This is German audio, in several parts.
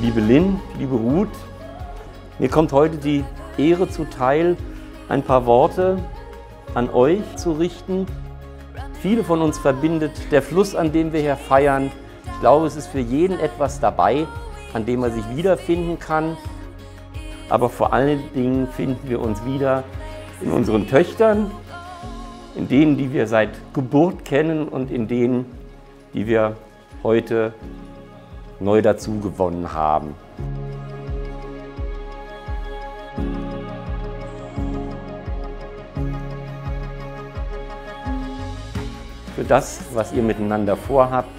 Liebe Lynn, liebe Ruth, mir kommt heute die Ehre zuteil, ein paar Worte an euch zu richten. Viele von uns verbindet der Fluss, an dem wir hier feiern. Ich glaube, es ist für jeden etwas dabei, an dem er sich wiederfinden kann. Aber vor allen Dingen finden wir uns wieder in unseren Töchtern, in denen, die wir seit Geburt kennen und in denen, die wir heute neu dazu gewonnen haben. Für das, was ihr miteinander vorhabt,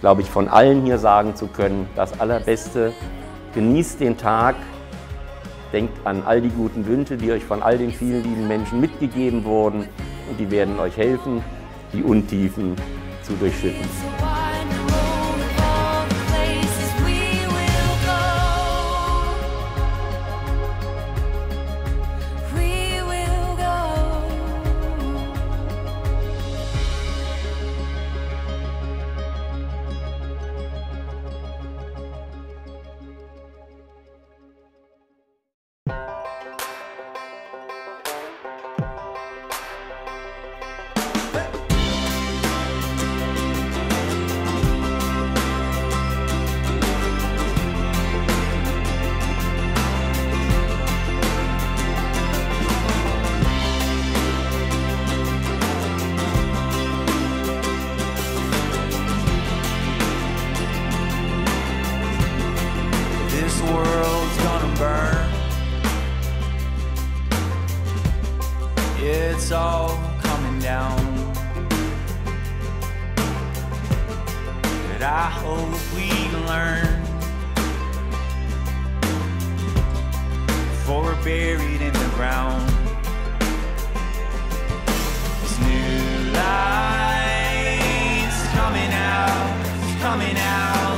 glaube ich, von allen hier sagen zu können, das Allerbeste. Genießt den Tag, denkt an all die guten Wünsche, die euch von all den vielen lieben Menschen mitgegeben wurden und die werden euch helfen, die Untiefen zu durchschütten. it's all coming down. But I hope we learn. For we're buried in the ground. This new light's coming out, coming out.